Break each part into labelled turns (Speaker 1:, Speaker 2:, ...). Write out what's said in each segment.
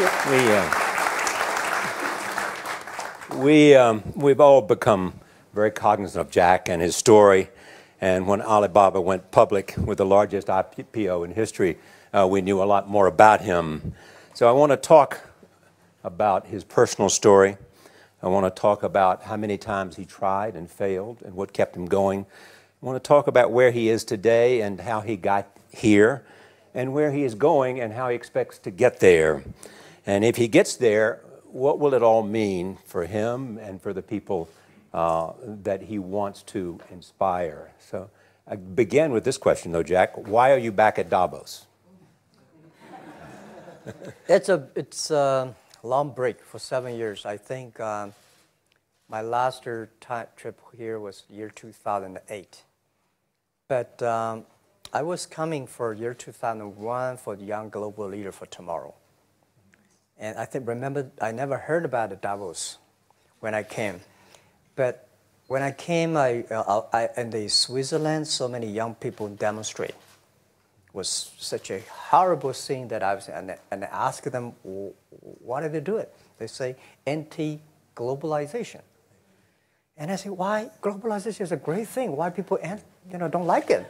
Speaker 1: We, uh, we, um, we've all become very cognizant of Jack and his story. And when Alibaba went public with the largest IPO in history, uh, we knew a lot more about him. So I want to talk about his personal story. I want to talk about how many times he tried and failed and what kept him going. I want to talk about where he is today and how he got here and where he is going and how he expects to get there. And if he gets there, what will it all mean for him and for the people uh, that he wants to inspire? So I begin with this question, though, Jack. Why are you back at Davos?
Speaker 2: it's a it's a long break for seven years. I think um, my last trip here was year 2008. But um, I was coming for year 2001 for the Young Global Leader for Tomorrow. And I think, remember, I never heard about the Davos when I came. But when I came, I, uh, I, in the Switzerland, so many young people demonstrate. It was such a horrible thing that I was, and, and I asked them, why did they do it? They say, anti-globalization. And I say, why? Globalization is a great thing. Why people, you know, don't like it?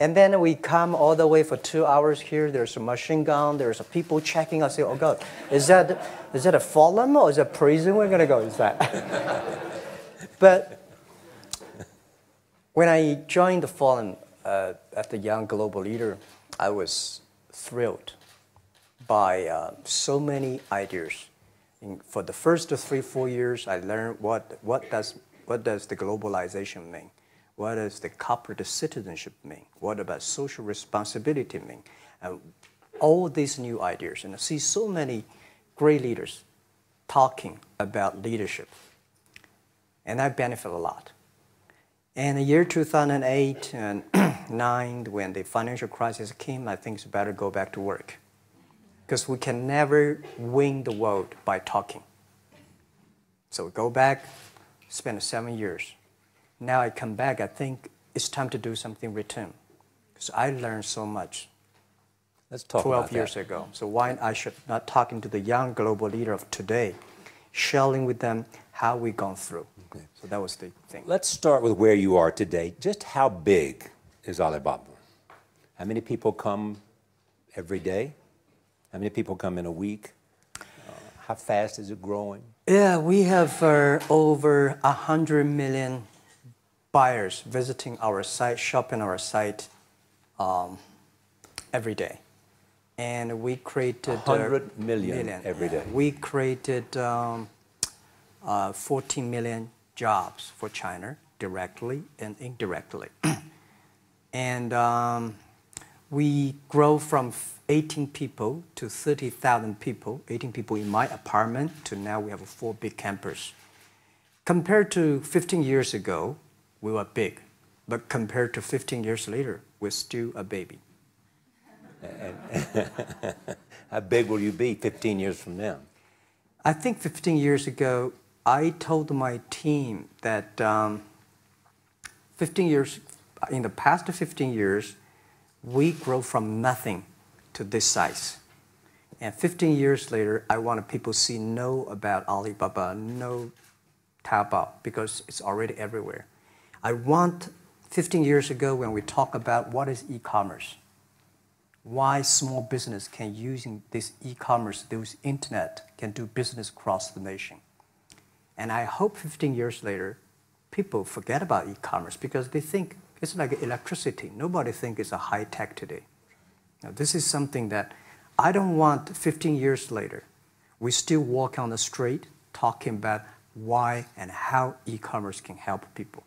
Speaker 2: And then we come all the way for two hours here. There's a machine gun. There's a people checking. I say, oh God, is that, is that a forum or is that prison we're going to go? That? but when I joined the forum uh, at the Young Global Leader, I was thrilled by uh, so many ideas. In, for the first three, four years, I learned what, what, does, what does the globalization mean? What does the corporate citizenship mean? What about social responsibility mean? And all these new ideas. And I see so many great leaders talking about leadership. And I benefit a lot. And the year 2008 and 9, when the financial crisis came, I think it's better go back to work. Because we can never win the world by talking. So we go back, spend seven years now I come back, I think it's time to do something return. Because I learned so much
Speaker 1: Let's talk
Speaker 2: 12 years that. ago. So why I should not talking to the young global leader of today, sharing with them how we gone through. Okay. So that was the thing.
Speaker 1: Let's start with where you are today. Just how big is Alibaba? How many people come every day? How many people come in a week? Uh, how fast is it growing?
Speaker 2: Yeah, we have uh, over 100 million buyers visiting our site, shopping our site um, every day. And we created
Speaker 1: 100 uh, million, million every day.
Speaker 2: We created um, uh, 14 million jobs for China directly and indirectly. and um, we grow from 18 people to 30,000 people, 18 people in my apartment, to now we have four big campers. Compared to 15 years ago, we were big. But compared to 15 years later, we're still a baby.
Speaker 1: How big will you be 15 years from now?
Speaker 2: I think 15 years ago, I told my team that um, 15 years, in the past 15 years, we grow from nothing to this size. And 15 years later, I want people to see know about Alibaba, know Taobao, because it's already everywhere. I want 15 years ago when we talk about what is e-commerce, why small business can using this e-commerce, this internet, can do business across the nation. And I hope 15 years later, people forget about e-commerce because they think it's like electricity. Nobody thinks it's a high tech today. Now, this is something that I don't want 15 years later, we still walk on the street talking about why and how e-commerce can help people.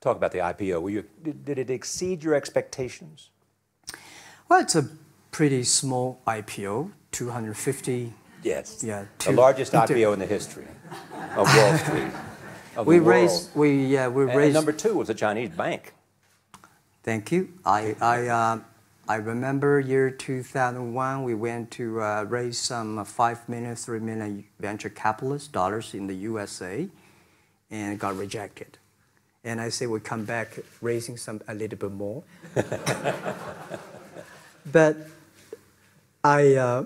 Speaker 1: Talk about the IPO. You, did, did, it exceed your expectations?
Speaker 2: Well, it's a pretty small IPO, 250.
Speaker 1: Yes. Yeah. Two, the largest IPO in the history of Wall Street. Of
Speaker 2: we raised. We yeah. We
Speaker 1: and,
Speaker 2: raised.
Speaker 1: And number two was a Chinese bank.
Speaker 2: Thank you. I I. Uh, I remember year 2001, we went to uh, raise some 5 million, 3 million venture capitalist dollars in the USA and got rejected. And I say we come back raising some a little bit more. but I, uh,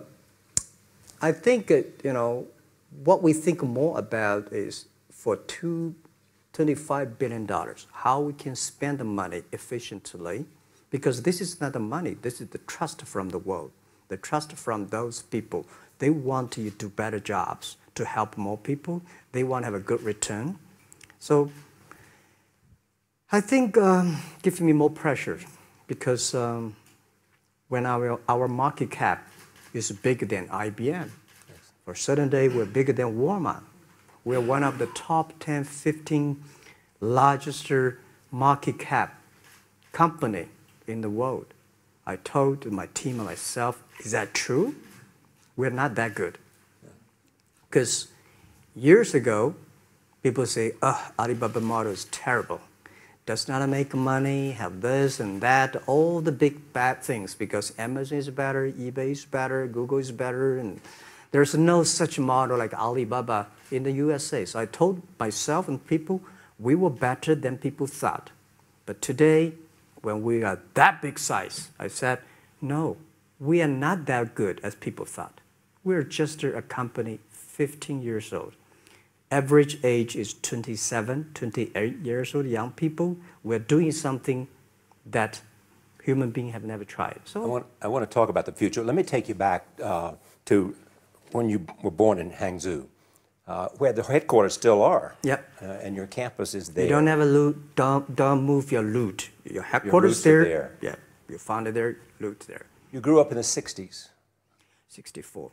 Speaker 2: I think, uh, you know, what we think more about is for two, $25 billion, how we can spend the money efficiently, because this is not the money, this is the trust from the world, the trust from those people. They want you to do better jobs to help more people. They want to have a good return. So I think um, gives me more pressure because um, when our, our market cap is bigger than IBM, for certain day we're bigger than Walmart. We're one of the top 10, 15 largest market cap company in the world. I told my team and myself, is that true? We're not that good. Because years ago, people say, oh, Alibaba model is terrible does not make money, have this and that, all the big bad things because Amazon is better, eBay is better, Google is better, and there's no such model like Alibaba in the USA. So I told myself and people we were better than people thought. But today, when we are that big size, I said, no, we are not that good as people thought. We're just a company 15 years old average age is 27, 28 years old, young people. We're doing something that human beings have never tried.
Speaker 1: So I want, I want to talk about the future. Let me take you back uh, to when you were born in Hangzhou, uh, where the headquarters still are.
Speaker 2: Yep.
Speaker 1: Uh, and your campus is there.
Speaker 2: You don't have a loot. Don't don't move your loot. Your headquarters
Speaker 1: your
Speaker 2: there.
Speaker 1: there.
Speaker 2: Yeah. You found it there. Loot there.
Speaker 1: You grew up in the '60s.
Speaker 2: '64.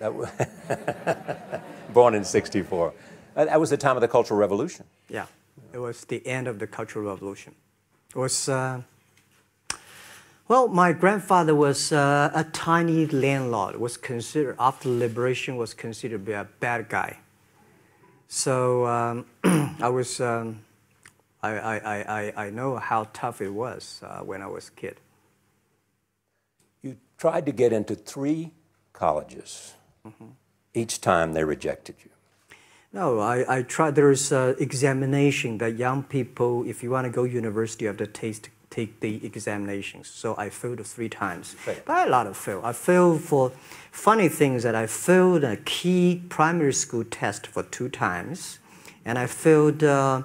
Speaker 1: Born in 64. Uh, that was the time of the Cultural Revolution.
Speaker 2: Yeah, it was the end of the Cultural Revolution. It was, uh, well, my grandfather was uh, a tiny landlord, was considered, after liberation, was considered to be a bad guy. So um, I was, um, I, I, I, I know how tough it was uh, when I was a kid.
Speaker 1: You tried to get into three colleges. Mm-hmm. Each time they rejected you.
Speaker 2: No, I, I tried. There's an examination that young people, if you want to go university, you have to taste, take the examinations. So I failed three times. Right. But a lot of fail. I failed for funny things that I failed a key primary school test for two times, and I failed uh,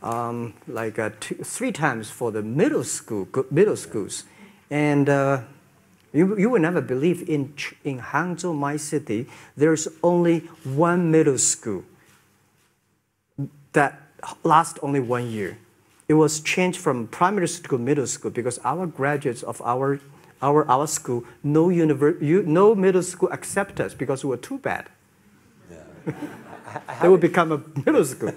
Speaker 2: um, like uh, two, three times for the middle school middle schools, and. You, you will never believe in, in Hangzhou, my city, there's only one middle school that lasts only one year. It was changed from primary school to middle school because our graduates of our, our, our school, no, univer- no middle school accept us because we were too bad. Yeah. they would become a middle school.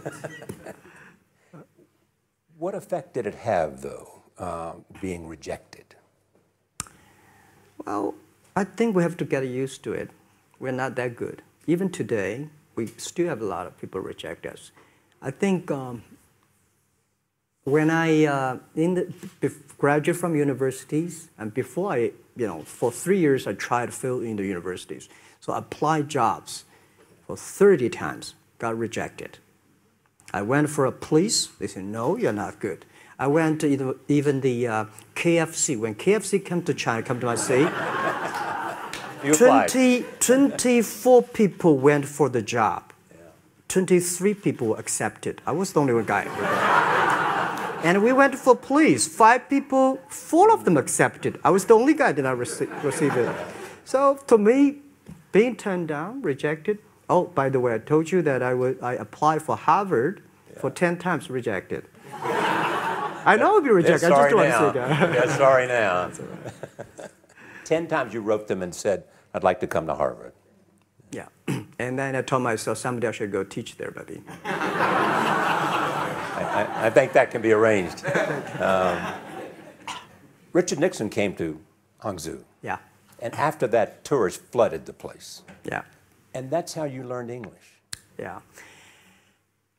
Speaker 1: what effect did it have, though, uh, being rejected?
Speaker 2: Well, I think we have to get used to it. We're not that good. Even today, we still have a lot of people reject us. I think um, when I uh, in the, graduate from universities and before I, you know, for three years I tried to fill in the universities. So I applied jobs for 30 times, got rejected. I went for a police. They said, no, you're not good. I went to even the uh, KFC. When KFC came to China, come to my city, 20, 24 people went for the job. 23 people accepted. I was the only one guy. and we went for police. Five people, four of them accepted. I was the only guy that I rece- received it. So to me, being turned down, rejected. Oh, by the way, I told you that I would I applied for Harvard yeah. for 10 times rejected. I know I'll be rejected.
Speaker 1: I
Speaker 2: just want
Speaker 1: now.
Speaker 2: to say that.
Speaker 1: yeah, sorry now. Ten times you wrote them and said, I'd like to come to Harvard.
Speaker 2: Yeah. And then I told myself someday I should go teach there, buddy. I,
Speaker 1: I, I, think that can be arranged. Um, Richard Nixon came to Hangzhou.
Speaker 2: Yeah.
Speaker 1: And after that, tourists flooded the place.
Speaker 2: Yeah.
Speaker 1: And that's how you learned English.
Speaker 2: Yeah.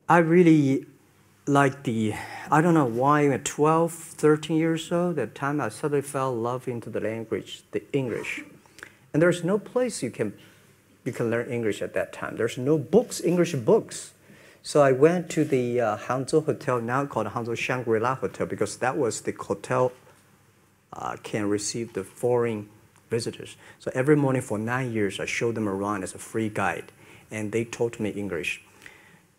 Speaker 2: I really like the, I don't know why at 12, 13 years old, that time I suddenly fell in love into the language, the English. And there's no place you can, you can learn English at that time. There's no books, English books. So I went to the uh, Hangzhou Hotel, now called Hangzhou Shangri-La Hotel, because that was the hotel uh, can receive the foreign visitors. So every morning for nine years, I showed them around as a free guide, and they taught me English.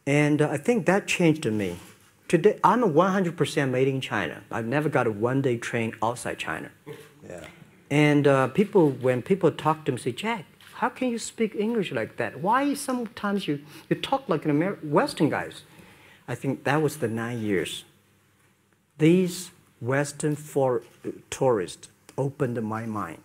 Speaker 2: And uh, I think that changed me. Today, I'm a 100% made in China. I've never got a one-day train outside China.
Speaker 1: Yeah.
Speaker 2: And uh, people, when people talk to me, say, Jack, how can you speak English like that? Why sometimes you, you talk like an Amer- Western guys? I think that was the nine years. These Western for, uh, tourists opened my mind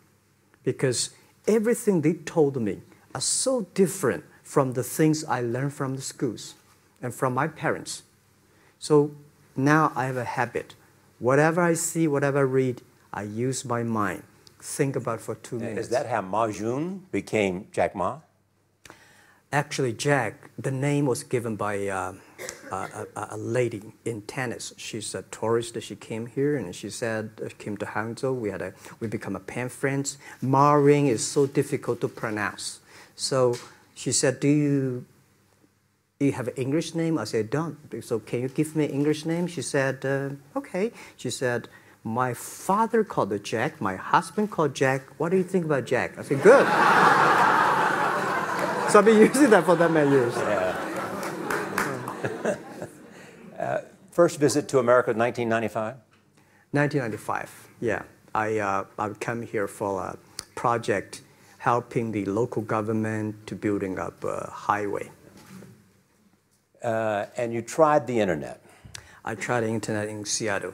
Speaker 2: because everything they told me are so different from the things I learned from the schools and from my parents. So now I have a habit. Whatever I see, whatever I read, I use my mind. Think about for two minutes.
Speaker 1: Is that how Ma Yun became Jack Ma?
Speaker 2: Actually, Jack, the name was given by uh, a, a, a, lady in tennis. She's a tourist. She came here and she said, uh, came to Hangzhou. We had a, we become a pen friends. Ma Ring is so difficult to pronounce. So she said, do you, do you have an English name? I said, don't. So can you give me an English name? She said, uh, okay. She said, my father called Jack. My husband called Jack. What do you think about Jack? I said, good. so I've been using that for that many years.
Speaker 1: Yeah. uh, first visit to America, 1995?
Speaker 2: 1995, yeah. I, uh, I come here for a project helping the local government to building up a highway.
Speaker 1: Uh, and you tried the internet?
Speaker 2: I tried the internet in Seattle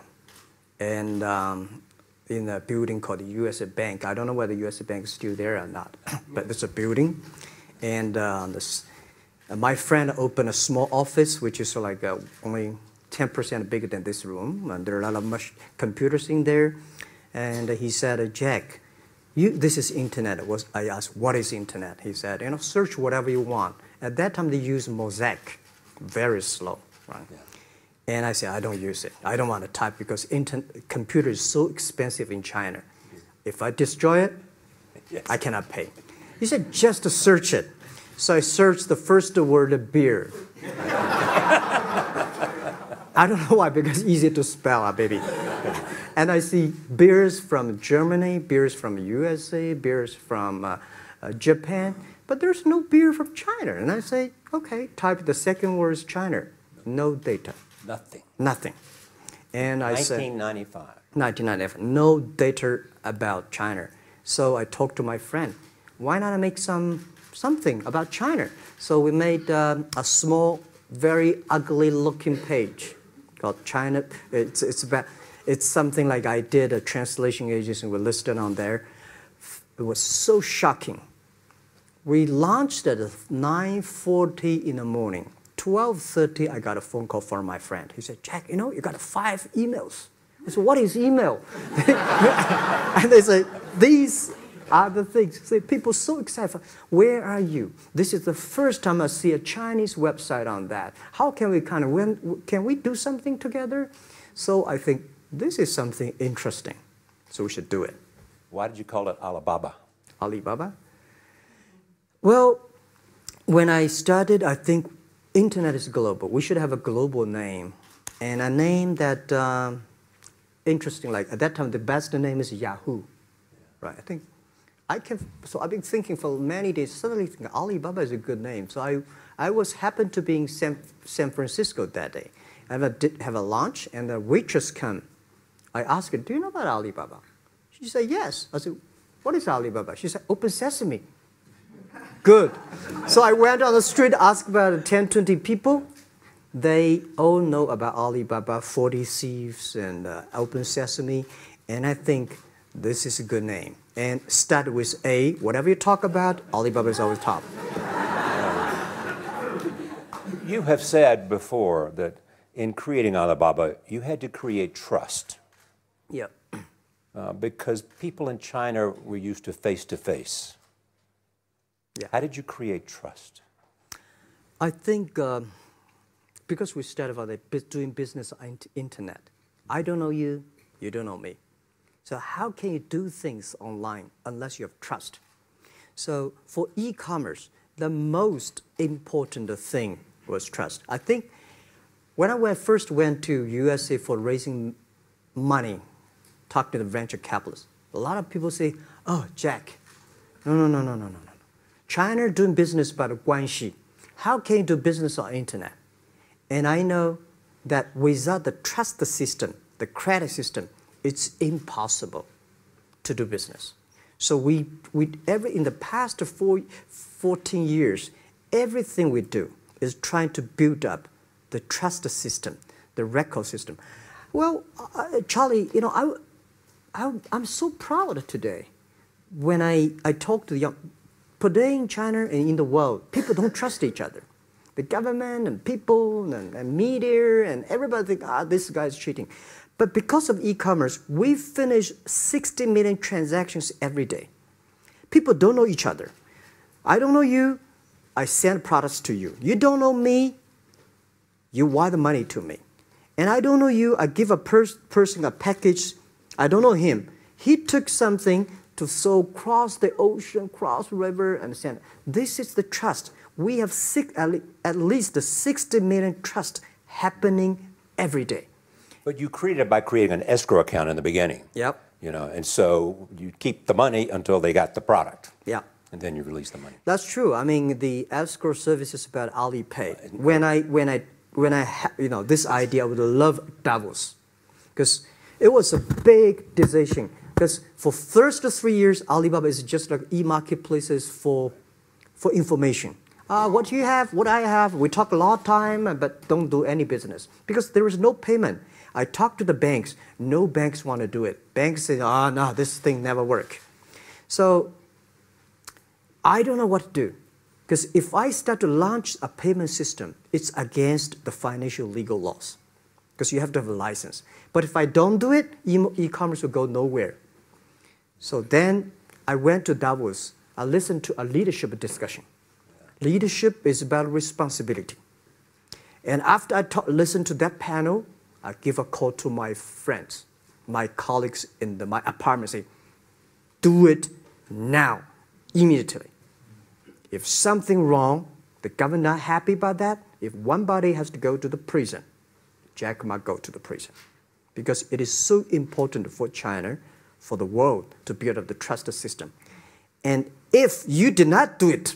Speaker 2: and um, in a building called the USA Bank. I don't know whether USA Bank is still there or not, but it's a building. And uh, this, uh, my friend opened a small office, which is like uh, only 10% bigger than this room. And there are a lot of much computers in there. And he said, Jack, you, this is internet. I asked, what is internet? He said, you know, search whatever you want. At that time, they used Mosaic, very slow, right? Yeah. And I said, I don't use it. I don't want to type because internet, computer is so expensive in China. If I destroy it, yes. I cannot pay. He said, just to search it. So I searched the first word, beer. I don't know why, because it's easy to spell, baby. and I see beers from Germany, beers from USA, beers from uh, uh, Japan, but there's no beer from China. And I say, okay, type the second word is China. No data.
Speaker 1: Nothing.
Speaker 2: Nothing. And I
Speaker 1: 1995.
Speaker 2: said, 1995. 1995. No data about China. So I talked to my friend, why not make some something about China? So we made um, a small, very ugly looking page called China. It's, it's, about, it's something like I did a translation agency, we listed on there. It was so shocking. We launched at 9.40 in the morning. 12.30, I got a phone call from my friend. He said, Jack, you know, you got five emails. I said, what is email? and they said, these are the things. See, people so excited. Where are you? This is the first time I see a Chinese website on that. How can we kind of, when, can we do something together? So I think this is something interesting. So we should do it.
Speaker 1: Why did you call it Alibaba?
Speaker 2: Alibaba? Well, when I started, I think internet is global. We should have a global name, and a name that um, interesting. Like at that time, the best name is Yahoo, right? I think I can. So I've been thinking for many days. Suddenly, thinking Alibaba is a good name. So I I was happened to be in San, San Francisco that day. I have a, did have a lunch, and the waitress come. I asked her, "Do you know about Alibaba?" She said, "Yes." I said, "What is Alibaba?" She said, "Open Sesame." Good. So I went on the street, asked about 10, 20 people. They all know about Alibaba, 40 Thieves, and uh, Open Sesame. And I think this is a good name. And start with A. Whatever you talk about, Alibaba is always top.
Speaker 1: You have said before that in creating Alibaba, you had to create trust.
Speaker 2: Yep.
Speaker 1: Uh, because people in China were used to face to face.
Speaker 2: Yeah.
Speaker 1: How did you create trust?
Speaker 2: I think um, because we started out doing business on internet. I don't know you, you don't know me. So how can you do things online unless you have trust? So for e-commerce, the most important thing was trust. I think when I went, first went to USA for raising money, talking to the venture capitalists, a lot of people say, oh, Jack, no, no, no, no, no, no, no. China doing business by the guanxi. How can you do business on internet? And I know that without the trust system, the credit system, it's impossible to do business. So we, we every, in the past four, 14 years, everything we do is trying to build up the trust system, the record system. Well, uh, Charlie, you know, I, I, I'm so proud today when I, I talk to the young, today in China and in the world, people don't trust each other. The government and people and, and media and everybody think, ah, this guy's cheating. But because of e-commerce, we finish 60 million transactions every day. People don't know each other. I don't know you, I send products to you. You don't know me, you wire the money to me. And I don't know you, I give a pers- person a package, I don't know him. He took something to so cross the ocean, cross river, and send. This is the trust. We have six, at, least 60 million trust happening every day.
Speaker 1: But you created it by creating an escrow account in the beginning.
Speaker 2: Yep.
Speaker 1: You know, and so you keep the money until they got the product.
Speaker 2: Yeah.
Speaker 1: And then you release the money.
Speaker 2: That's true. I mean, the escrow service is about Alipay. When I, when I, when I, ha- you know, this idea, I would love Davos, because it was a big decision. Because for first three years, Alibaba is just like e-marketplaces for, for information. Uh, what you have, what I have, we talk a lot of time, but don't do any business because there is no payment. I talked to the banks. No banks want to do it. Banks say, "Ah, no, this thing never work." So I don't know what to do. Because if I start to launch a payment system, it's against the financial legal laws. Because you have to have a license. But if I don't do it, e-commerce will go nowhere. So then I went to Davos. I listened to a leadership discussion. Leadership is about responsibility. And after I talk, listen to that panel, I give a call to my friends, my colleagues in the, my apartment, say, do it now, immediately. If something wrong, the government not happy about that, if one body has to go to the prison, Jack might go to the prison. Because it is so important for China, for the world, to build up the trust system. And if you did not do it,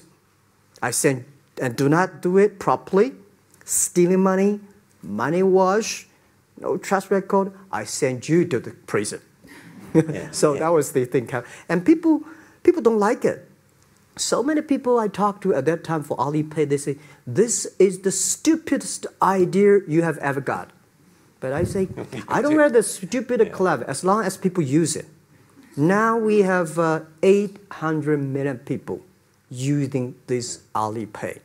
Speaker 2: I said, and do not do it properly, stealing money, money wash, no trust record, I send you to the prison. so
Speaker 1: yeah.
Speaker 2: that was the thing. And people, people don't like it. So many people I talked to at that time for Alipay, they say, this is the stupidest idea you have ever got. But I say, I don't wear the stupid clever as long as people use it. Now we have uh, 800 million people using this Alipay.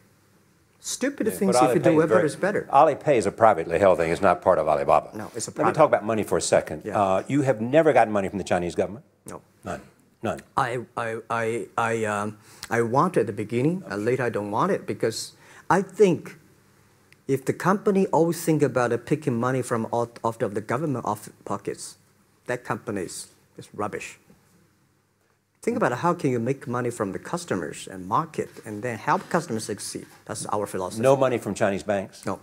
Speaker 2: Stupid things, if you do whatever is better.
Speaker 1: Alipay is a privately held thing. It's not part of Alibaba.
Speaker 2: No, it's a
Speaker 1: Let me
Speaker 2: private-
Speaker 1: talk about money for a second.
Speaker 2: Yeah.
Speaker 1: Uh, you have never gotten money from the Chinese government?
Speaker 2: No.
Speaker 1: None. None.
Speaker 2: I, I, I, I, um, I want it at the beginning, and later I don't want it because I think if the company always think about uh, picking money from out, out of the government off pockets, that company is, is rubbish. Think about how can you make money from the customers and market and then help customers succeed. That's our philosophy.
Speaker 1: No money from Chinese banks?
Speaker 2: No.